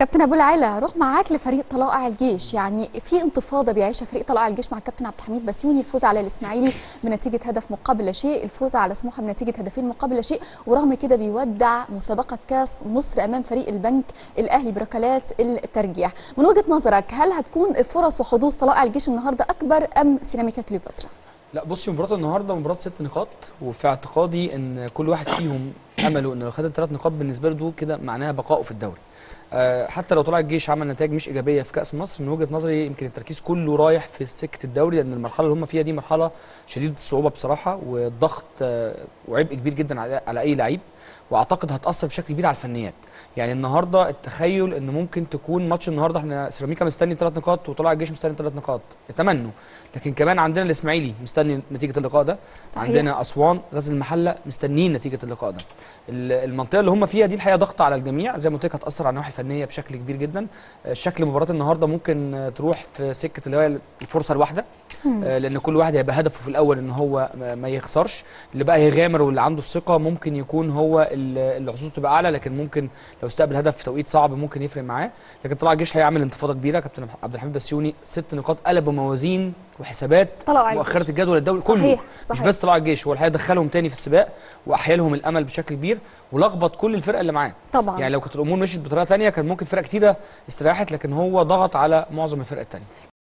كابتن أبو العلا روح معاك لفريق طلائع الجيش. يعني في انتفاضة بيعيشها فريق طلائع الجيش مع الكابتن عبد الحميد بسيوني. الفوز على الإسماعيلي بنتيجه هدف مقابل شيء. الفوز على سموحة بنتيجه هدفين مقابل شيء. ورغم كده بيودع مسابقة كأس مصر أمام فريق البنك الأهلي بركلات الترجيح. من وجهة نظرك هل هتكون الفرص وحظوظ طلائع الجيش النهارده أكبر أم سيراميكا كليوباترا؟ لا بصي مباراة النهارده مباراة ست نقاط. وفي اعتقادي إن كل واحد فيهم امله إن لو خد الثلاث نقاط بالنسبة له كده معناها بقائه في الدوري. أه حتى لو طلع الجيش عمل نتائج مش إيجابية في كأس مصر من وجهة نظري يمكن التركيز كله رايح في سكة الدوري لأن المرحلة اللي هم فيها دي مرحلة شديدة الصعوبة بصراحة والضغط أه وعبء كبير جدا على أي لعيب واعتقد هتأثر بشكل كبير على الفنيات. يعني النهارده التخيل إن ممكن تكون ماتش النهارده إحنا سيراميكا مستني ثلاث نقاط وطلع الجيش مستني ثلاث نقاط. يتمنوا لكن كمان عندنا الإسماعيلي مستني نتيجة اللقاء ده. صحيح. عندنا أسوان غزل المحلة مستنيين نتيجة اللقاء ده. المنطقة اللي هم فيها دي الحقيقة ضغط على الجميع. زي ما قلت لك هتأثر على النواحي الفنية بشكل كبير جدا. شكل مباراة النهارده ممكن تروح في سكة اللي هي الفرصة الواحدة. لأن كل واحد هيبقى هدفه في الأول إن هو ما يخسرش. اللي بقى يغامر واللي عنده الثقه ممكن يكون هو اللي حظوظه تبقى أعلى لكن ممكن لو استقبل هدف في توقيت صعب ممكن يفرق معاه. لكن طلع الجيش هيعمل انتفاضة كبيرة. كابتن عبد الحميد بسيوني ست نقاط قلبوا موازين وحسابات مؤخرة الجدول الدوري صحيح كله. صحيح. مش بس طلع الجيش هو الحقيقة دخلهم تاني في السباق واحيا لهم الأمل بشكل كبير ولخبط كل الفرقه اللي معاه. طبعا. يعني لو كانت الأمور مشيت بطريقة ثانية كان ممكن فرق كتيره استريحت لكن هو ضغط على معظم الفرق الثانية